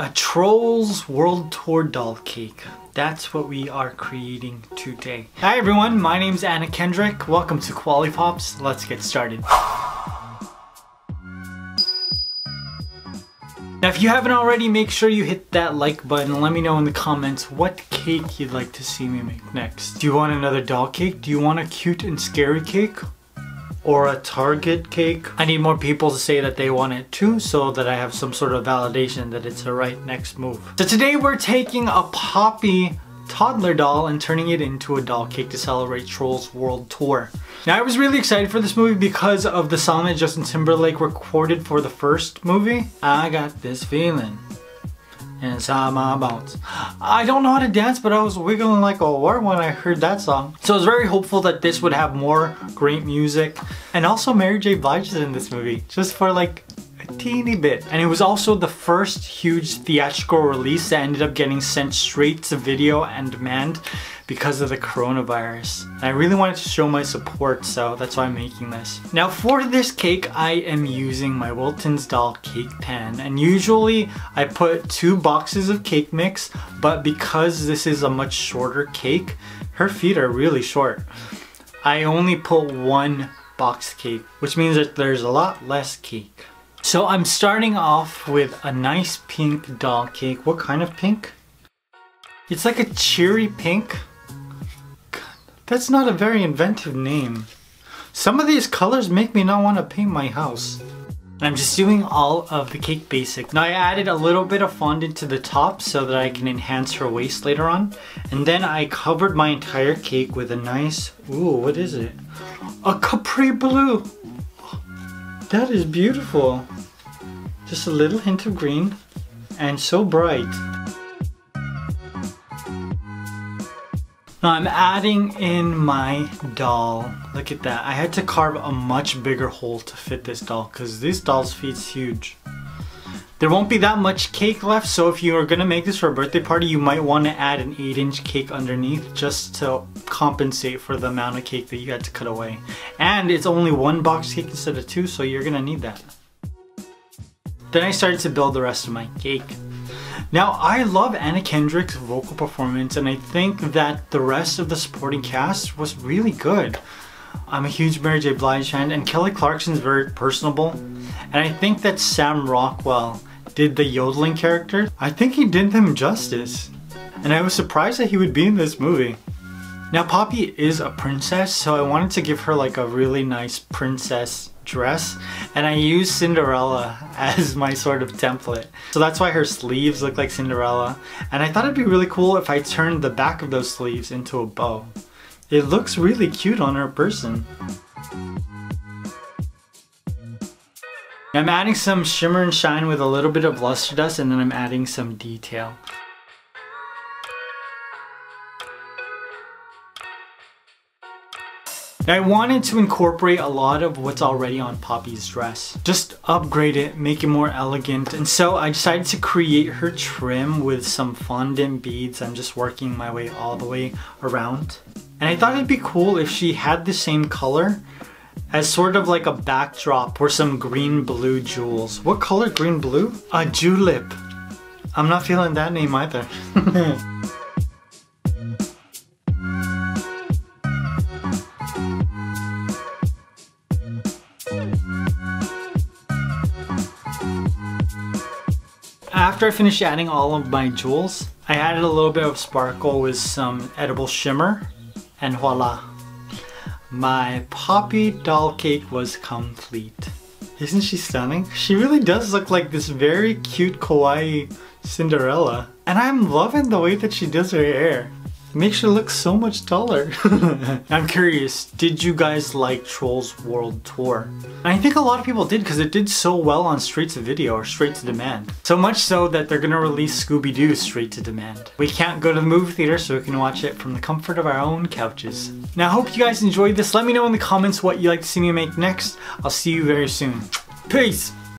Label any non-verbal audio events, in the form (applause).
A Trolls World Tour doll cake. That's what we are creating today. Hi everyone, my name is Anna Kendrick. Welcome to Koalipops. Let's get started. Now if you haven't already, make sure you hit that like button let me know in the comments what cake you'd like to see me make next. Do you want another doll cake? Do you want a cute and scary cake? Or a Target cake. I need more people to say that they want it too so that I have some sort of validation that it's the right next move. So today we're taking a Poppy toddler doll and turning it into a doll cake to celebrate Trolls World Tour. Now I was really excited for this movie because of the song that Justin Timberlake recorded for the first movie. I got this feeling inside my bones. I don't know how to dance, but I was wiggling like a worm when I heard that song. So I was very hopeful that this would have more great music. And also Mary J. Blige is in this movie, just for like teeny bit. And it was also the first huge theatrical release that ended up getting sent straight to video and demand because of the coronavirus. I really wanted to show my support, so that's why I'm making this. Now for this cake, I am using my Wilton's Doll cake pan. And usually I put two boxes of cake mix, but because this is a much shorter cake, her feet are really short. I only put one box cake, which means that there's a lot less cake. So I'm starting off with a nice pink doll cake. What kind of pink? It's like a cherry pink. God, That's not a very inventive name. Some of these colors make me not want to paint my house. I'm just doing all of the cake basic. Now I added a little bit of fondant to the top so that I can enhance her waist later on. And then I covered my entire cake with a nice, ooh, what is it? A capri blue. That is beautiful. Just a little hint of green and so bright. Now I'm adding in my doll. Look at that. I had to carve a much bigger hole to fit this doll because this doll's feet's huge. There won't be that much cake left, so if you are gonna make this for a birthday party, you might want to add an 8 inch cake underneath just to compensate for the amount of cake that you had to cut away. And it's only one box cake instead of two, so you're gonna need that. Then I started to build the rest of my cake. Now, I love Anna Kendrick's vocal performance, and I think that the rest of the supporting cast was really good. I'm a huge Mary J. Blige fan, and Kelly Clarkson's very personable. And I think that Sam Rockwell did the yodeling character. I think he did them justice. And I was surprised that he would be in this movie. Now Poppy is a princess, so I wanted to give her like a really nice princess dress and I used Cinderella (laughs) as my sort of template. So that's why her sleeves look like Cinderella and I thought it'd be really cool if I turned the back of those sleeves into a bow. It looks really cute on her person. I'm adding some shimmer and shine with a little bit of luster dust and then I'm adding some detail. I wanted to incorporate a lot of what's already on Poppy's dress. Just upgrade it, make it more elegant. And so I decided to create her trim with some fondant beads. I'm just working my way all the way around. And I thought it'd be cool if she had the same color as sort of like a backdrop for some green blue jewels. What color green blue? A julep. I'm not feeling that name either. (laughs) After I finished adding all of my jewels, I added a little bit of sparkle with some edible shimmer and voila. My poppy doll cake was complete. Isn't she stunning? She really does look like this very cute kawaii Cinderella. And I'm loving the way that she does her hair makes you look so much taller. (laughs) I'm curious, did you guys like Trolls World Tour? I think a lot of people did because it did so well on straight to video or straight to demand. So much so that they're gonna release Scooby-Doo straight to demand. We can't go to the movie theater so we can watch it from the comfort of our own couches. Now I hope you guys enjoyed this. Let me know in the comments what you'd like to see me make next. I'll see you very soon. Peace!